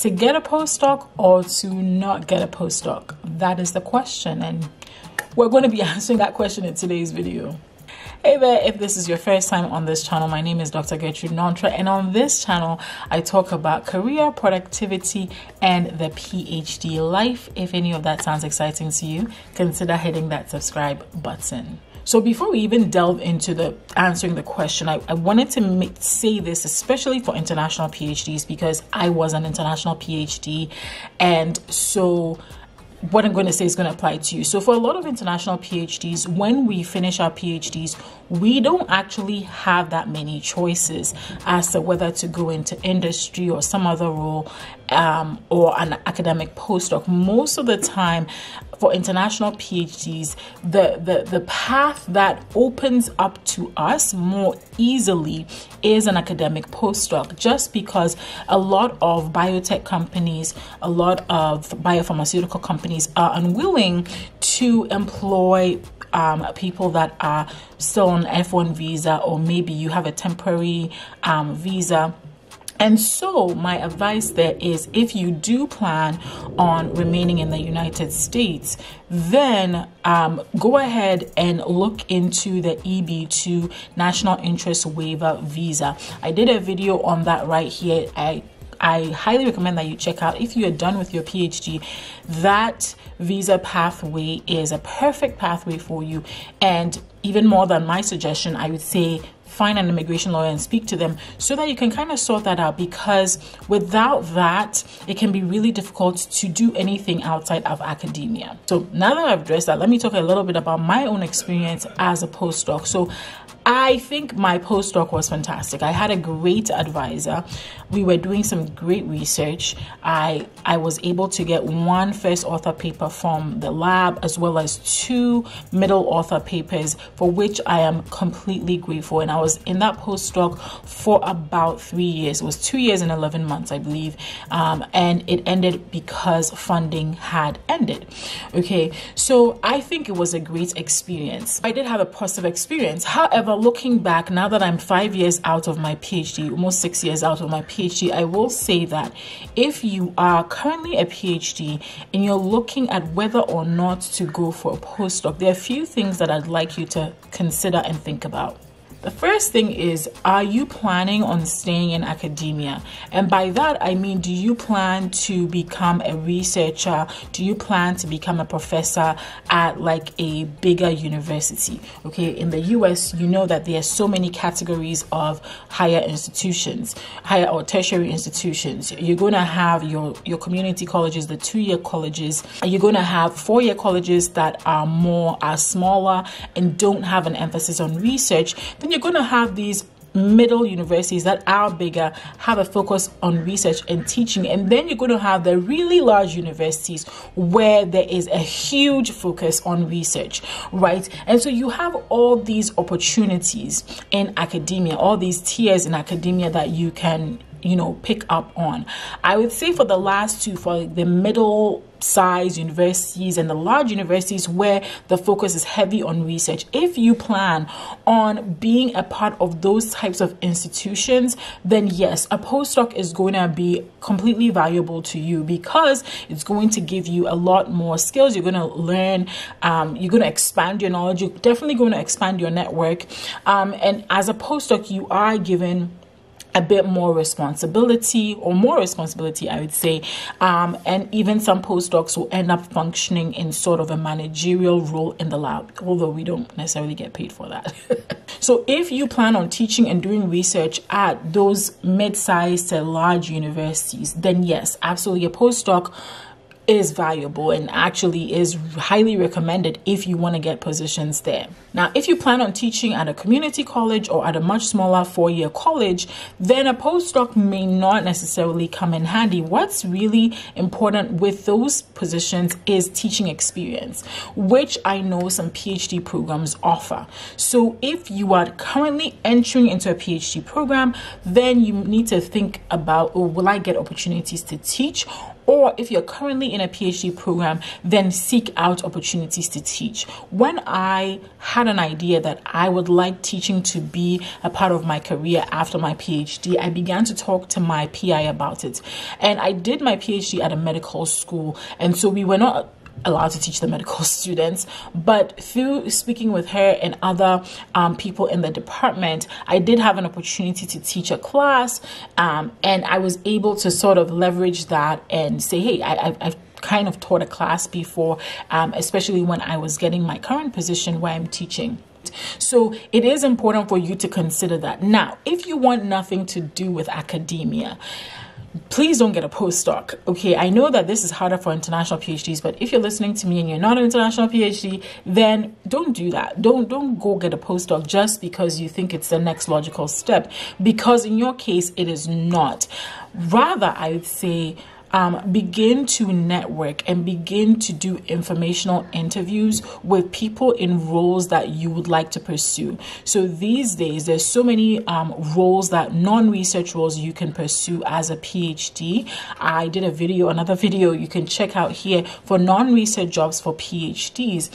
to get a postdoc or to not get a postdoc? That is the question, and we're going to be answering that question in today's video. Hey there, if this is your first time on this channel, my name is Dr. Gertrude Nonterah, and on this channel, I talk about career, productivity, and the PhD life. If any of that sounds exciting to you, consider hitting that subscribe button. So before we even delve into the answering the question, I, I wanted to make, say this, especially for international PhDs, because I was an international PhD, and so what I'm going to say is going to apply to you. So, for a lot of international PhDs, when we finish our PhDs, we don't actually have that many choices as to whether to go into industry or some other role um, or an academic postdoc. Most of the time, for international PhDs, the, the, the path that opens up to us more easily is an academic postdoc, just because a lot of biotech companies, a lot of biopharmaceutical companies are unwilling to employ um, people that are still on F1 visa, or maybe you have a temporary um, visa and so, my advice there is if you do plan on remaining in the United States, then um, go ahead and look into the EB2 National Interest Waiver Visa. I did a video on that right here. I I highly recommend that you check out if you are done with your PhD. That visa pathway is a perfect pathway for you. And even more than my suggestion, I would say find an immigration lawyer and speak to them so that you can kind of sort that out because without that, it can be really difficult to do anything outside of academia. So now that I've addressed that, let me talk a little bit about my own experience as a postdoc. So I think my postdoc was fantastic. I had a great advisor. We were doing some great research. I I was able to get one first author paper from the lab as well as two middle author papers for which I am completely grateful. And I was in that postdoc for about three years. It was two years and 11 months, I believe. Um, and it ended because funding had ended. Okay, so I think it was a great experience. I did have a positive experience. However, looking back, now that I'm five years out of my PhD, almost six years out of my PhD, I will say that if you are currently a PhD and you're looking at whether or not to go for a postdoc, there are a few things that I'd like you to consider and think about. The first thing is Are you planning on staying in academia? And by that, I mean, do you plan to become a researcher? Do you plan to become a professor at like a bigger university? Okay, in the US, you know that there are so many categories of higher institutions, higher or tertiary institutions. You're going to have your, your community colleges, the two year colleges, you're going to have four year colleges that are more, are smaller and don't have an emphasis on research. Then you're going to have these middle universities that are bigger have a focus on research and teaching and then you're going to have the really large universities where there is a huge focus on research right? And so you have all these opportunities in academia all these tiers in academia that you can you know pick up on. I would say for the last two for the middle size universities and the large universities where the focus is heavy on research if you plan on being a part of those types of institutions then yes a postdoc is going to be completely valuable to you because it's going to give you a lot more skills. You're going to learn um, you're going to expand your knowledge. You're definitely going to expand your network. Um, and as a postdoc you are given a bit more responsibility or more responsibility i would say. Um, and even some postdocs will end up functioning in sort of a managerial role in the lab although we don't necessarily get paid for that. So if you plan on teaching and doing research at those mid-sized to large universities then yes absolutely. A postdoc is valuable and actually is highly recommended if you want to get positions there. Now, if you plan on teaching at a community college or at a much smaller four year college, then a postdoc may not necessarily come in handy. What's really important with those positions is teaching experience, which I know some PhD programs offer. So, if you are currently entering into a PhD program, then you need to think about oh, will I get opportunities to teach or if you're currently in a PhD program, then seek out opportunities to teach. When I had an idea that I would like teaching to be a part of my career after my PhD, I began to talk to my PI about it. And I did my PhD at a medical school, and so we were not allowed to teach the medical students. But through speaking with her and other um, people in the department, I did have an opportunity to teach a class, um, and I was able to sort of leverage that and say, hey, I, have kind of taught a class before, um, especially when I was getting my current position where I'm teaching. So it is important for you to consider that. Now, if you want nothing to do with academia, please don't get a postdoc. Okay, I know that this is harder for international PhDs, but if you're listening to me and you're not an international PhD, then don't do that. Don't don't go get a postdoc just because you think it's the next logical step because in your case it is not. Rather, I would say um, begin to network and begin to do informational interviews with people in roles that you would like to pursue. So these days, there's so many um, roles that non-research roles you can pursue as a PhD. I did a video, another video you can check out here for non-research jobs for PhDs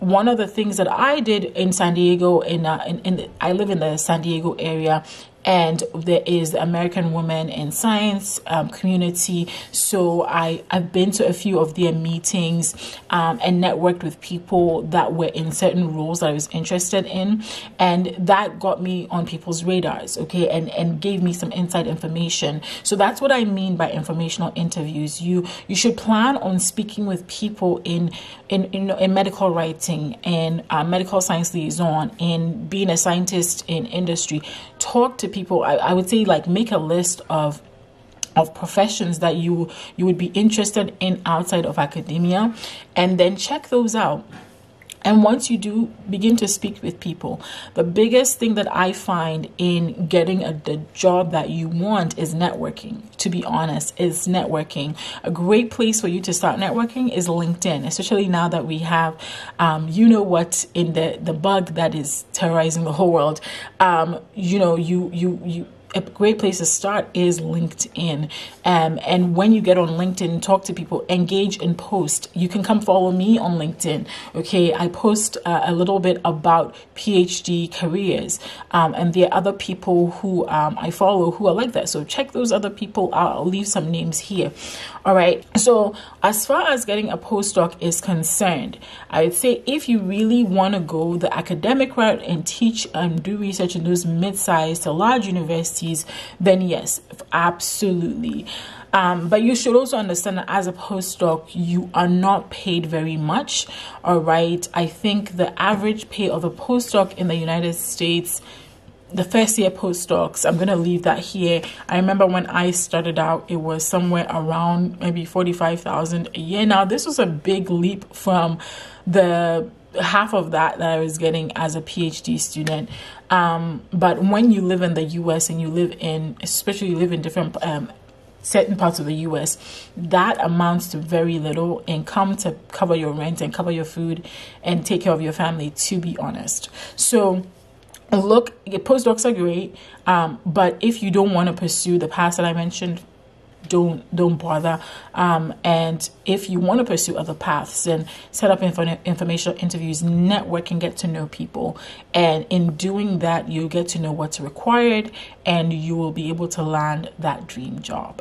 one of the things that I did in San Diego, in, uh, in, in I live in the San Diego area, and there is the American Women in Science um, community. So I, I've been to a few of their meetings um, and networked with people that were in certain roles that I was interested in. And that got me on people's radars, okay, and, and gave me some inside information. So that's what I mean by informational interviews. You you should plan on speaking with people in in in, in medical writing and uh, medical science liaison and being a scientist in industry. Talk to people I, I would say like make a list of of professions that you you would be interested in outside of academia and then check those out and once you do begin to speak with people, the biggest thing that I find in getting a, the job that you want is networking. To be honest, is networking. A great place for you to start networking is LinkedIn, especially now that we have, um, you know what, in the the bug that is terrorizing the whole world. Um, you know, you you you a great place to start is LinkedIn. Um, and when you get on LinkedIn, talk to people, engage and post. You can come follow me on LinkedIn. Okay, I post uh, a little bit about PhD careers, um, and there are other people who um, I follow who are like that. So check those other people out. I'll leave some names here. All right. So as far as getting a postdoc is concerned, I would say if you really want to go the academic route and teach and do research in those mid-sized to large universities then yes, absolutely. Um, but you should also understand that as a postdoc, you are not paid very much. All right. I think the average pay of a postdoc in the United States the first year postdocs i'm going to leave that here i remember when i started out it was somewhere around maybe 45000 a year now this was a big leap from the half of that that I was getting as a PhD student. Um, but when you live in the US and you live in, especially you live in different um, certain parts of the US, that amounts to very little income to cover your rent and cover your food and take care of your family, to be honest. So, look, postdocs are great, um, but if you don't want to pursue the path that I mentioned, don't don't bother. Um, and if you want to pursue other paths then set up info- informational interviews network and get to know people. And in doing that you'll get to know what's required and you will be able to land that dream job